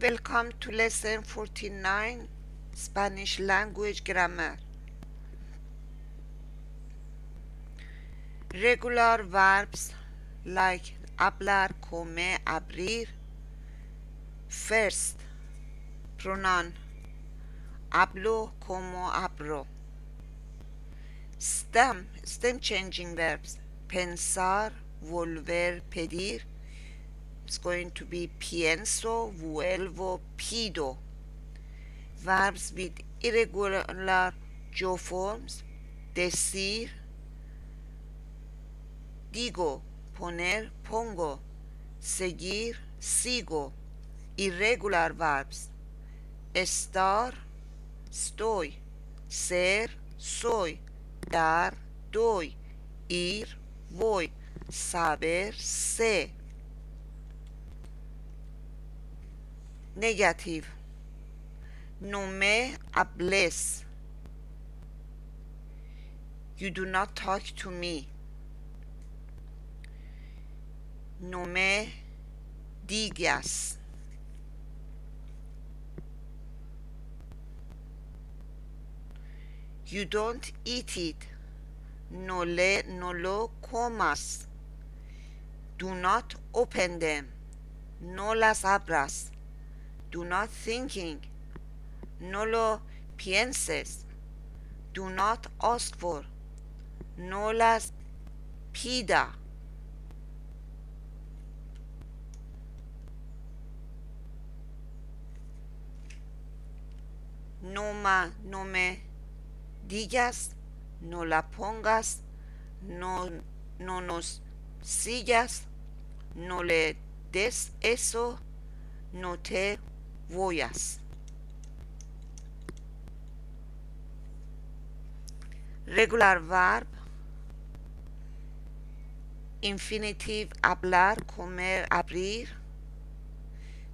Welcome to lesson 49 Spanish language grammar. Regular verbs like hablar, comer, abrir. First, pronoun hablo como abro. Stem, stem changing verbs pensar, volver, pedir. It's going to be pienso, vuelvo, pido. Verbs with irregular jaw forms. Decir, digo, poner, pongo. Seguir, sigo. Irregular verbs. Estar, estoy. Ser, soy. Dar, doy. Ir, voy. Saber, sé. Negative. No me hables. You do not talk to me. No me digas. You don't eat it. No le no lo comas. Do not open them. No las abras. Do not thinking. No lo pienses. Do not ask for. No las pida. No, ma, no me digas, no la pongas, no, no nos sillas, no le des eso, no te voyas. Regular verb. Infinitive hablar, comer, abrir.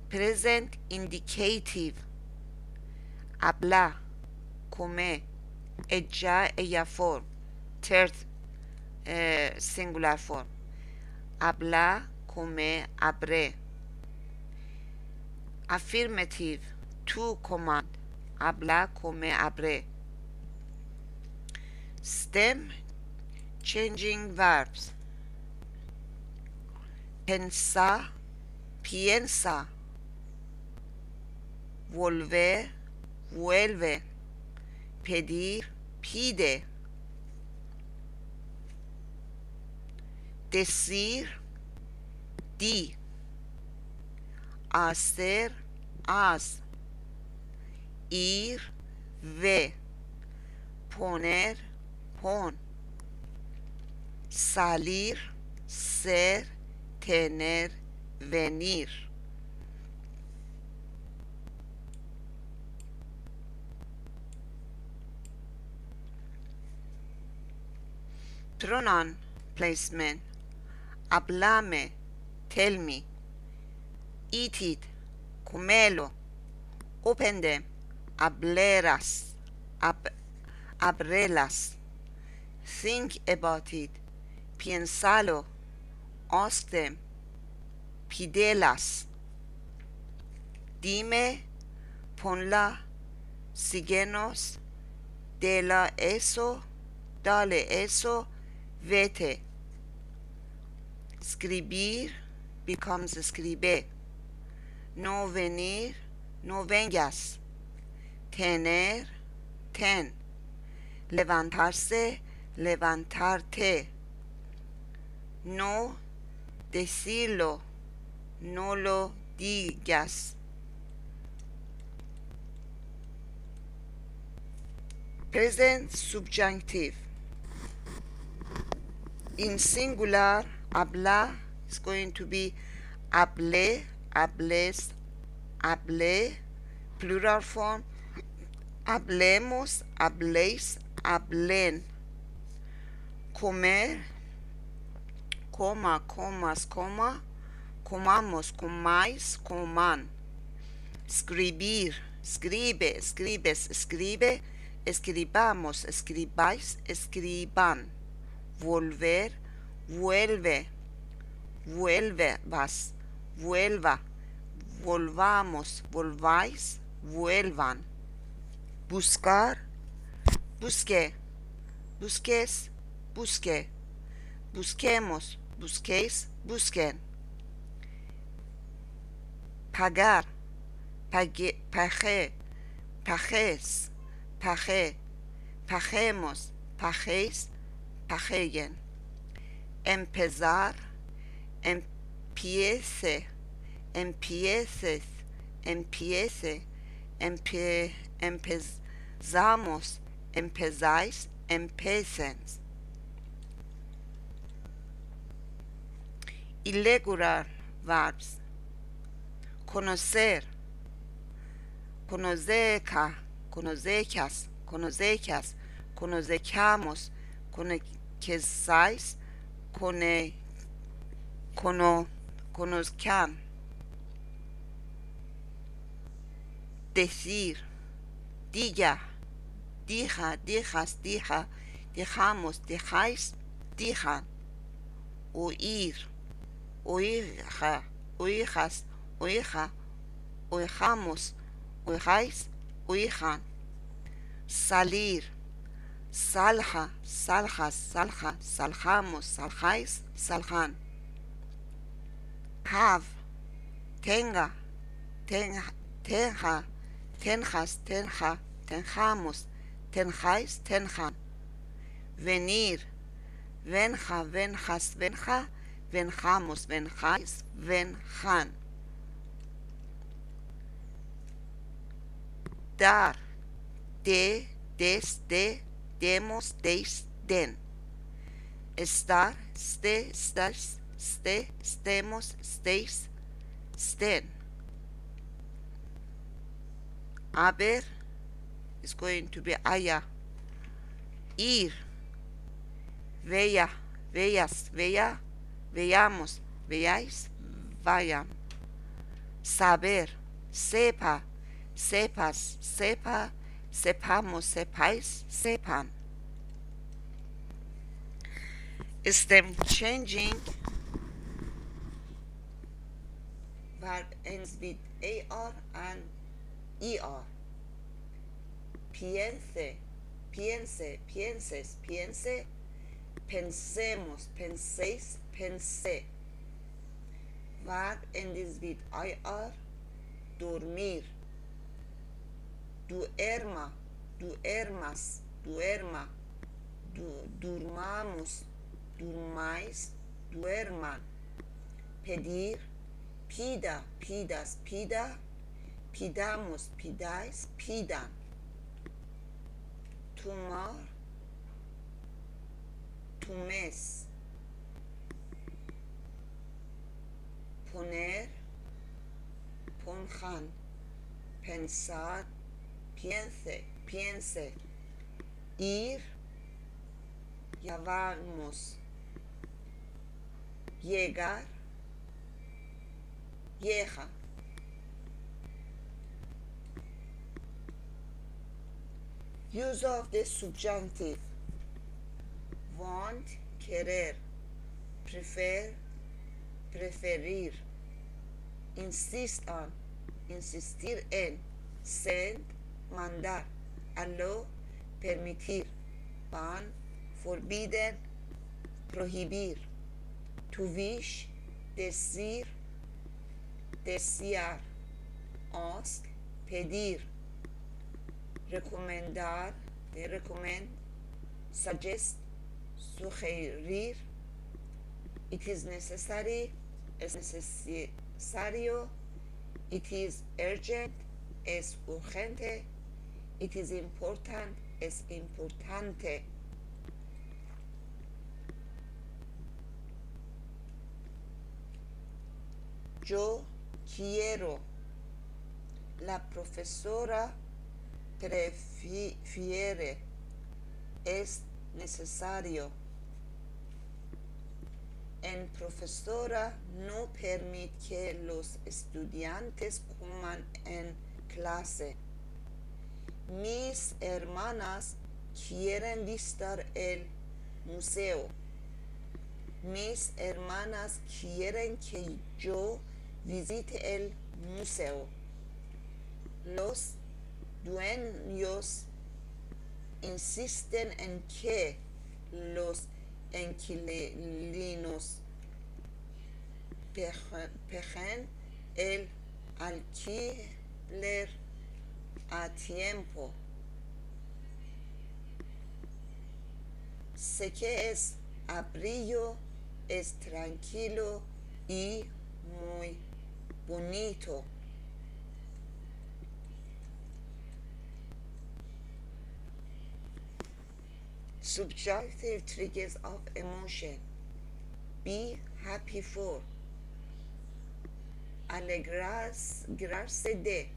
Present indicative. Habla, comer. Ella, ella form. Third uh, singular form. Habla, comer, abre affirmative to command habla come abre stem changing verbs pensa piensa volver vuelve pedir pide decir di hacer, haz, ir, ve, poner, pon, salir, ser, tener, venir. Pronoun placement. Hablame, tell me eat it, comelo, open them, ableras, ab, abrelas, think about it, piénsalo, ask them, pidelas, dime, ponla, síguenos, dela eso, dale eso, vete. Escribir becomes escribe no venir, no vengas. Tener, ten. Levantarse, levantarte. No decirlo, no lo digas. Present subjunctive. In singular, habla is going to be hable hables, hable, plural form, hablemos, habléis, hablen, comer, coma, comas, coma, comamos, comáis, coman, escribir, escribe, escribes, escribe, escribamos, escribáis, escriban, volver, vuelve, vuelve, vas, vuelva, volvamos, volváis, vuelvan. Buscar, busqué, busques, busqué. Busquemos, busquéis, busquen. Pagar, pagué, pagé, pagés, pagé, pagemos, pagéis, paguen. Empezar empiece, empieces, empiece, empie, empezamos, empezáis, empecen. Irregular verbs. Conocer, conoceca, conozecas, conozecas, conozecamos, conozcáis, cone, cono, conozcan. Decir, diga, dija, dijas, dija, dejamos, dejáis, dijan. Oír, oija, oijas, oija, oijamos, oijáis, oijan. Salir, salja, saljas, salja, saljamos, saljáis, saljan. Have, tenga, tenga, tenja, tenjas, tenja, tenjamos, tenjáis, tenjan. Venir, venja, venjas, venja, venjamos, venjáis, venjan. Dar, de, des, de, demos, deis, den. Estar, ste, stas, ste, stemos, steis, sten. Aber is going to be aya. Ir, vea, veas, vea, veamos, veáis, vayan. Saber, sepa, sepas, sepa, sepamos, sepáis, sepan. Stem changing verb ends with AR and ER. Piense, piense, pienses, piense, pensemos, penséis, pensé. Verb ends with IR, dormir. Duerma, duermas, duerma, du, durmamos, durmáis, duerman. Pedir, pida, pidas, pida, pidamos, pidáis, pidan. Tomar, tumes. Poner, ponjan. Pensar, piense, piense. Ir, vamos. Llegar, llega. Use of the subjunctive. Want, querer. Prefer, preferir. Insist on, insistir en. Send, mandar. Allow, permitir. Ban, forbidden, prohibir. To wish, decir, desear. Ask, pedir. Recomendar, they eh, recommend. Suggest, sugerir. It is necessary, es necesario. It is urgent, es urgente. It is important, es importante. Yo quiero. La profesora prefiere. Es necesario. En profesora no permite que los estudiantes coman en clase. Mis hermanas quieren visitar el museo. Mis hermanas quieren que yo visite el museo. Los dueños insisten en que los inquilinos paguen el alquiler a tiempo. Sé que es abrigo, es tranquilo y muy bonito. Subjective triggers of emotion. Be happy for. Alegrarse de.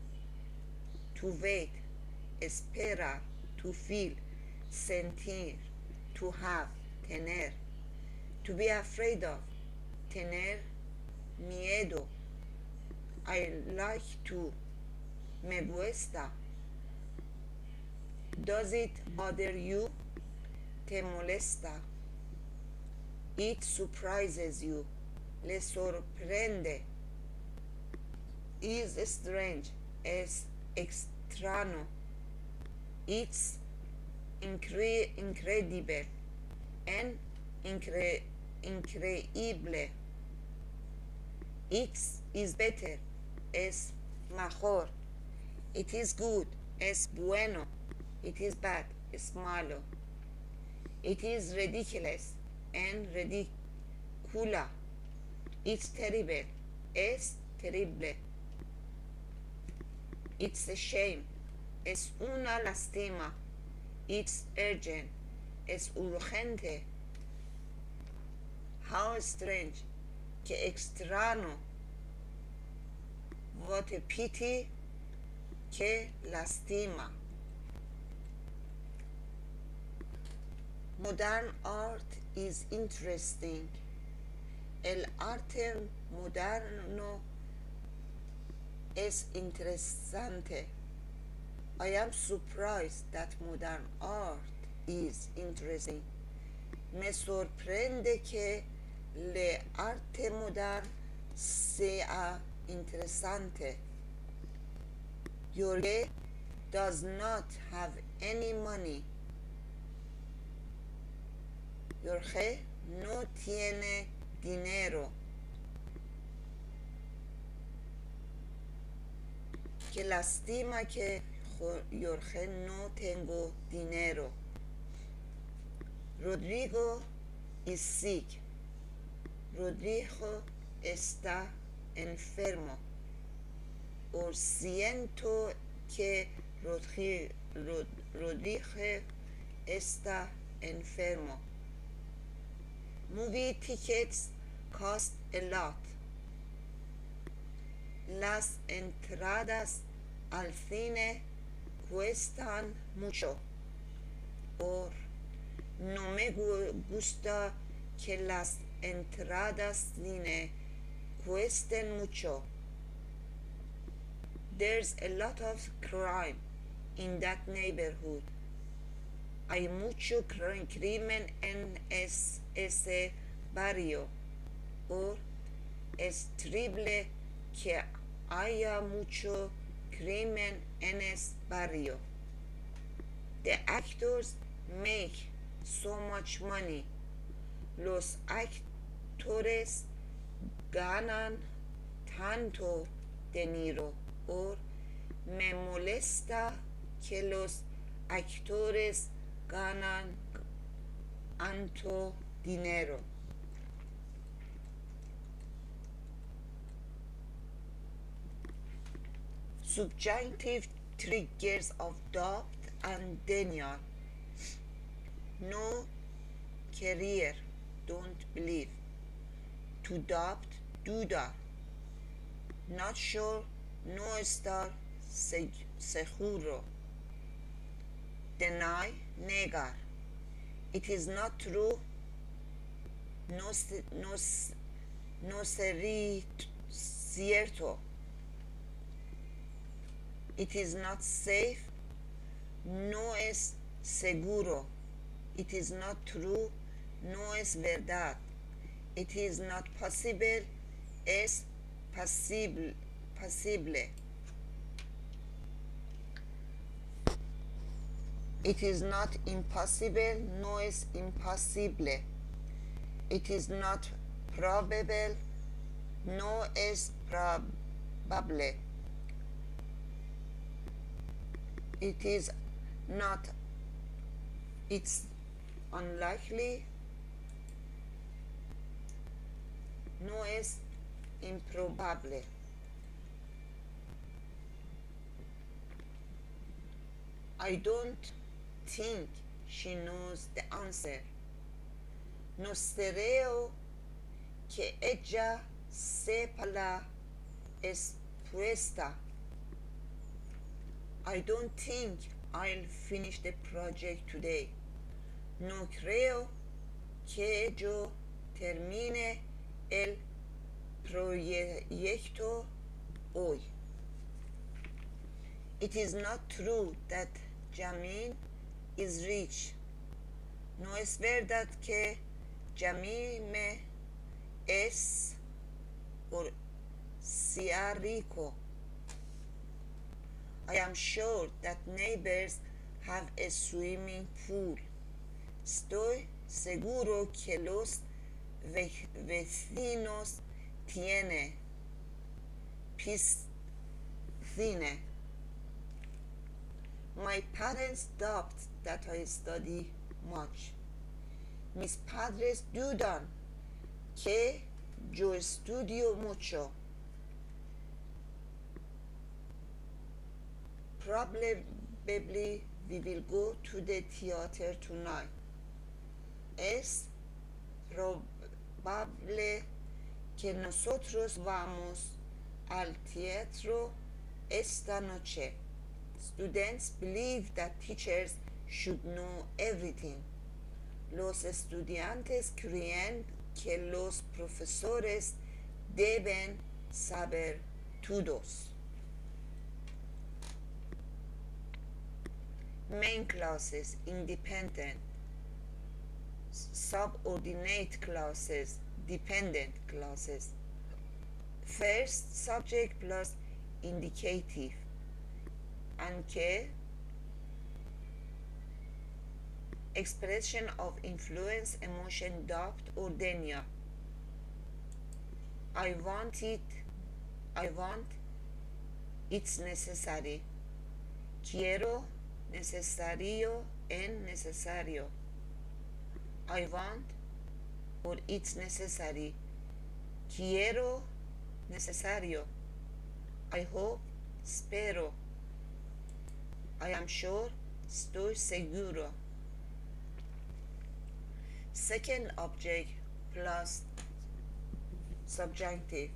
To wait. Esperar. To feel. Sentir. To have. Tener. To be afraid of. Tener miedo. I like to. Me gusta. Does it bother you? Te molesta. It surprises you. Le sorprende. Is strange. Es extraño. It's incre incredible. En incre increíble. It is better. Es mejor. It is good. Es bueno. It is bad. Es malo. It is ridiculous and ridicula. It's terrible. Es terrible. It's a shame. Es una lástima. It's urgent. Es urgente. How strange. Que extraño. What a pity. Que lastima. Modern art is interesting. El arte moderno es interesante. I am surprised that modern art is interesting. Me sorprende que le arte moderno sea interesante. Jorge does not have any money. Jorge no tiene dinero. Que lastima que Jorge no tengo dinero. Rodrigo is sick. Rodrigo está enfermo. O siento que Rodrigo está enfermo. Movie tickets cost a lot. Las entradas al cine cuestan mucho. Or no me gusta que las entradas cine cuesten mucho. There's a lot of crime in that neighborhood. Hay mucho crimen en es, ese barrio. O es terrible que haya mucho crimen en ese barrio. The actors make so much money. Los actores ganan tanto dinero. O me molesta que los actores ganan tanto dinero. Subjunctive triggers of doubt and denial. No career, don't believe. To doubt, that. Not sure, no estar seguro. Deny, negar. It is not true. No, no, no cierto. It is not safe. No es seguro. It is not true. No es verdad. It is not possible. Es posible. impossible. It is not impossible, no es imposible. It is not probable, no es probable. It is not, it's unlikely, no es improbable. I don't think she knows the answer. No creo que ella sepa la respuesta. I don't think I'll finish the project today. No creo que yo termine el proyecto hoy. It is not true that Jamil is rich. No es verdad que Jamil me es or sea rico. I am sure that neighbors have a swimming pool. Estoy seguro que los vecinos tienen piscina. My parents doubt that I study much. Mis padres dudan que yo estudio mucho. Probably we will go to the theater tonight. Es probable que nosotros vamos al teatro esta noche. Students believe that teachers should know everything. Los estudiantes creen que los profesores deben saber todos. Main classes, independent. Subordinate classes, dependent clauses. First subject plus indicative. Anke expression of influence, emotion, doubt, or denia. I want it, I want, it's necessary. Quiero, necesario, en necesario. I want, it's necessary. Quiero, necesario. I hope, espero. I am sure, estoy seguro. Second object plus subjunctive.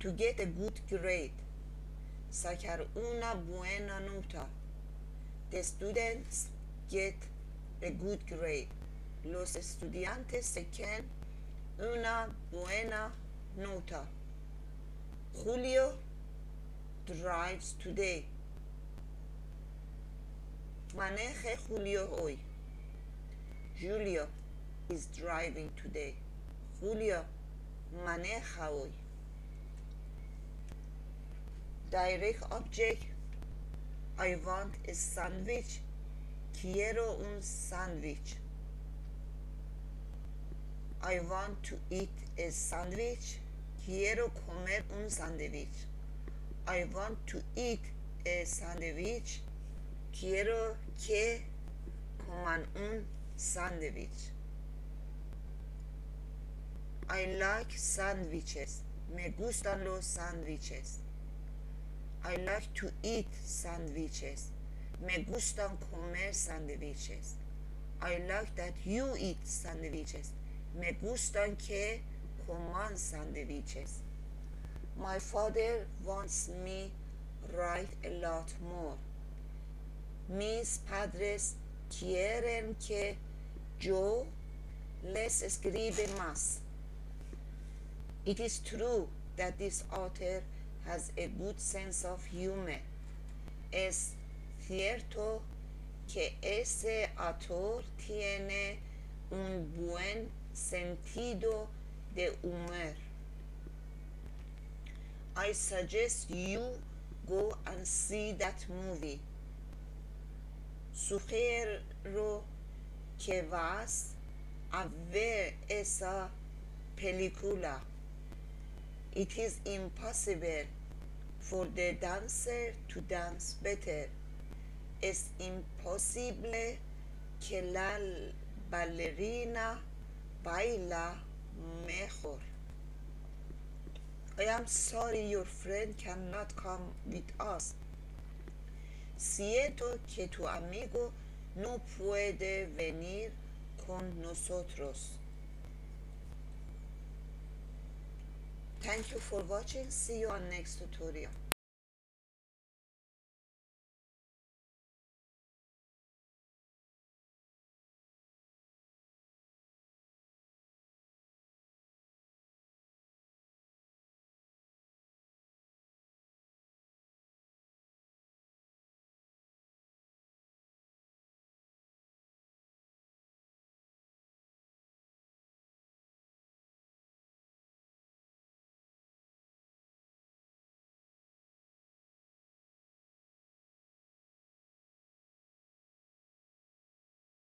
To get a good grade. Sacar una buena nota. The students get a good grade. Los estudiantes sacan una buena nota. Julio drives today. Maneje Julio hoy. Julio is driving today. Julio maneja hoy. Direct object. I want a sandwich. Quiero un sandwich. I want to eat a sandwich. Quiero comer un sándwich. I want to eat a sandwich. Quiero que coman un sándwich. I like sandwiches. Me gustan los sándwiches. I like to eat sandwiches. Me gustan comer sándwiches. I like that you eat sandwiches. Me gustan que coman sándwiches. My father wants me write a lot more. Mis padres quieren que yo les escribe más. It is true that this author has a good sense of humor. Es cierto que ese autor tiene un buen sentido de humor. I suggest you go and see that movie. Sugiero que vas a ver esa película. It is impossible for the dancer to dance better. Es imposible que la ballerina baila mejor. I am sorry your friend cannot come with us. Siento que tu amigo no puede venir con nosotros. Thank you for watching. See you on next tutorial.